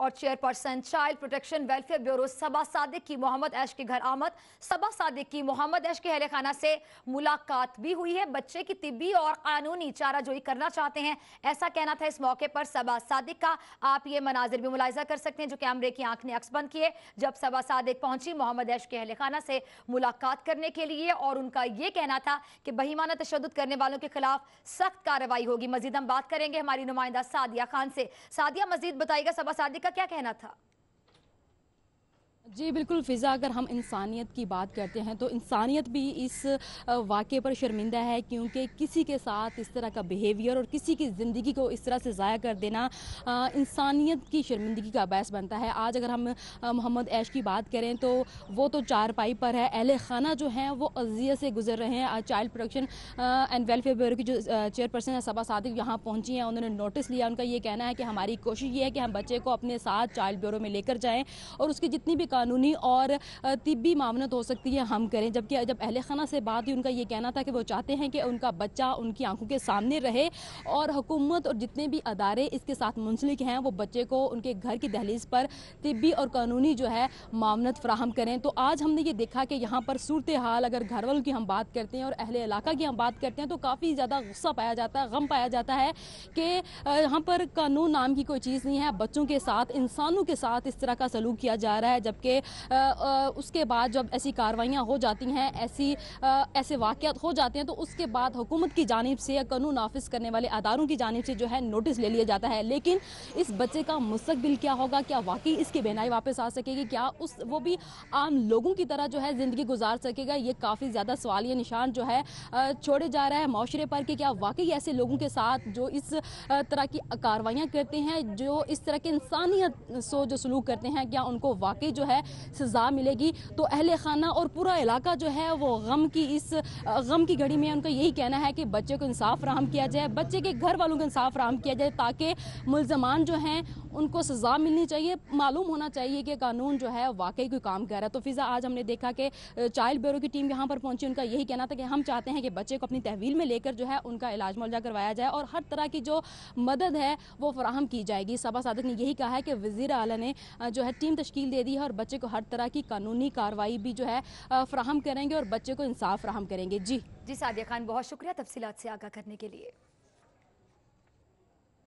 اور chairperson child protection welfare bureau Saba Sadiq کی محمد عیش کے گھر آمد۔ سبا صادق کی محمد عیش کے اہل خانہ سے ملاقات بھی ہوئی ہے۔ بچے کی طبی اور قانونی چارہ جوئی کرنا چاہتے ہیں۔ ایسا کہنا تھا اس موقع پر سبا صادق کا۔ آپ یہ مناظر بھی ملاحظہ کر سکتے ہیں جو کیمرے کی آنکھ نے عکس بند کیے۔ جب سبا صادق پہنچی محمد عیش کے اہل خانہ سے ملاقات کرنے کے لیے اور ان کا یہ کہنا تھا کہ بہیمانہ تشدد کرنے والوں کے خلاف سخت کارروائی ہوگی۔ مزید ہم بات کریں گے ہماری نمائندہ سعدیہ خان سے۔ سعدیہ، مزید بتائیے گا سبا صادق کا کیا کہنا تھا؟ جی بالکل، فضا، اگر ہم انسانیت کی بات کرتے ہیں تو انسانیت بھی اس واقعے پر شرمندہ ہے کیونکہ کسی کے ساتھ اس طرح کا بیہیویئر اور کسی کی زندگی کو اس طرح سے ضائع کر دینا انسانیت کی شرمندگی کا باعث بنتا ہے۔ آج اگر ہم محمد عیش کی بات کریں تو وہ تو چار پائی پر ہے۔ اہل خانہ جو ہیں وہ اذیت سے گزر رہے ہیں۔ Child protection and welfare bureau کی جو چیئرپرسن ہے صبا صادق یہاں پہنچی ہیں۔ انہوں نے نوٹس لیا، ان کا یہ کہنا ہے کہ ہماری کوشش یہ ہے کہ ہم بچے کو اپنے ساتھ چائلڈ بیورو میں لے کر جائیں اور اس کی جتنی بھی قانونی اور طبی معاونت ہو سکتی ہے، ہم کریں۔ جبکہ جب اہل خانہ سے بات ہوئی، ان کا یہ کہنا تھا کہ وہ چاہتے ہیں کہ ان کا بچہ ان کی آنکھوں کے سامنے رہے اور حکومت اور جتنے بھی ادارے اس کے ساتھ منسلک ہیں، وہ بچے کو ان کے گھر کی دہلیز پر طبی اور قانونی جو ہے معاونت فراہم کریں۔ تو آج ہم نے یہ دیکھا کہ یہاں پر صورتحال، اگر گھر والوں کی ہم بات کرتے ہیں اور اہل علاقہ کی ہم بات کرتے ہیں، تو کافی زیادہ غصہ پایا جاتا ہے، غم پایا جاتا ہے کہ یہاں پر قانون نام کی کوئی چیز نہیں ہے۔ بچوں کے ساتھ، انسانوں کے ساتھ اس طرح کا سلوک کیا جا رہا ہے۔ جب جبکہ اس کے بعد جب ایسی کاروائیاں ہو جاتی ہیں، ایسی ایسے واقعات ہو جاتے ہیں، تو اس کے بعد حکومت کی جانب سے یا قانون نافذ کرنے والے اداروں کی جانب سے جو ہے نوٹس لے لیا جاتا ہے۔ لیکن اس بچے کا مستقبل کیا ہوگا؟ کیا واقعی اس کی بینائی واپس آ سکے گی؟ کیا اس، وہ بھی عام لوگوں کی طرح جو ہے زندگی گزار سکے گا؟ یہ کافی زیادہ سوالیہ نشان جو ہے چھوڑے جا رہا ہے معاشرے پر کہ کیا واقعی ایسے لوگوں کے ساتھ جو اس طرح کی کاروائیاں کرتے ہیں، جو اس طرح کے انسانیت سو جو سلوک کرتے ہیں، کیا ان کو واقعی جو ہے، سزا ملے گی۔ تو اہل خانہ اور پورا علاقہ جو ہے، وہ غم کی اس، غم کی گھڑی میں ان کا یہی کہنا ہے کہ بچے کو انصاف فراہم کیا جائے، بچے کے گھر والوں کو انصاف فراہم کیا جائے تاکہ ملزمان جو ہیں، ان کو سزا ملنی چاہیے۔ معلوم ہونا چاہیے کہ قانون جو ہے، واقعی کوئی کام کر رہا ہے۔ تو فضا آج ہم نے دیکھا کہ چائلڈ بیورو کی ٹیم یہاں پر پہنچی، ان کا یہی کہنا تھا کہ ہم چاہتے ہیں کہ بچے کو اپنی تحویل میں لے کر جو ہے، ان کا علاج معالجہ کروایا جائے اور ہر طرح کی جو مدد ہے، وہ فراہم کی جائے گی۔ صبا صادق نے یہی کہا ہے کہ وزیر اعلیٰ نے جو ہے، ٹیم تشکیل دے دی ہے اور بچے کو ہر طرح کی قانونی کاروائی بھی جو ہے فراہم کریں گے اور بچے کو انصاف فراہم کریں گے۔ جی۔ جی سعدیہ خان، بہت شکریہ تفصیلات سے آگاہ کرنے کے لیے۔